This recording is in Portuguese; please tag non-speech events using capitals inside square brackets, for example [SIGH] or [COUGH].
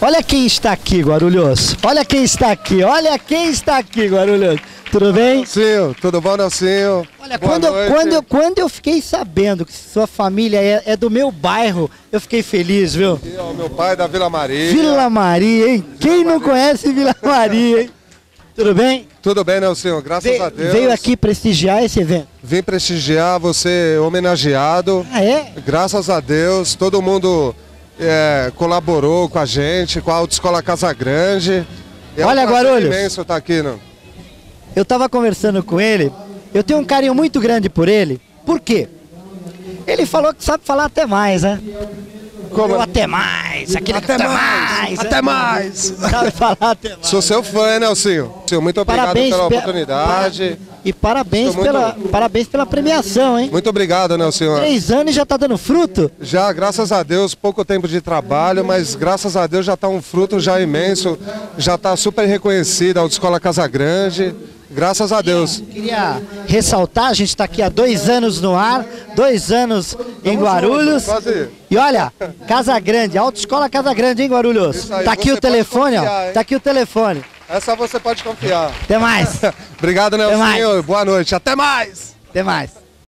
Olha quem está aqui, Guarulhos. Olha quem está aqui. Olha quem está aqui, Guarulhos. Tudo bem? Nelsinho, tudo bom, Nelsinho? Olha, Boa quando, noite. quando, eu- quando eu fiquei sabendo que sua família é, é do meu bairro, eu fiquei feliz, viu? Aqui, ó, meu pai é da Vila Maria. Vila Maria, hein? Quem não conhece Vila Maria, hein? Tudo bem? Tudo bem, Nelsinho? Graças Ve- a Deus. veio aqui prestigiar esse evento. Vim prestigiar você homenageado. Ah, é? Graças a Deus, todo mundo é, colaborou com a gente, com a Autoescola Casa Grande. É Olha, um Guarulhos. imenso estar aqui, não? Eu tava conversando com ele, eu tenho um carinho muito grande por ele. Por quê? Ele falou que sabe falar até mais, né? Como? Eu até mais, aquele que Até mais, né? até mais. [LAUGHS] Sabe falar até mais. Sou seu fã, Nelsinho. Seu, Muito obrigado Parabéns pela pe- oportunidade. E parabéns muito- pela, parabéns pela premiação, hein? Muito obrigado, Nelsinho. Três anos e já tá dando fruto. Já, graças a Deus, pouco tempo de trabalho, mas graças a Deus já está um fruto já imenso, já está super reconhecida a Autoescola Casa Grande. Graças a Deus. Queria ressaltar, a gente está aqui há dois anos no ar, dois anos em Guarulhos. E olha, Casa Grande, Autoescola Casa Grande, hein, Guarulhos? Isso aí, Tá aqui o telefone, ó. confiar, hein? Tá aqui o telefone. Essa você pode confiar. Até mais. [LAUGHS] Obrigado. Nelsinho. Boa noite. Até mais! Até mais.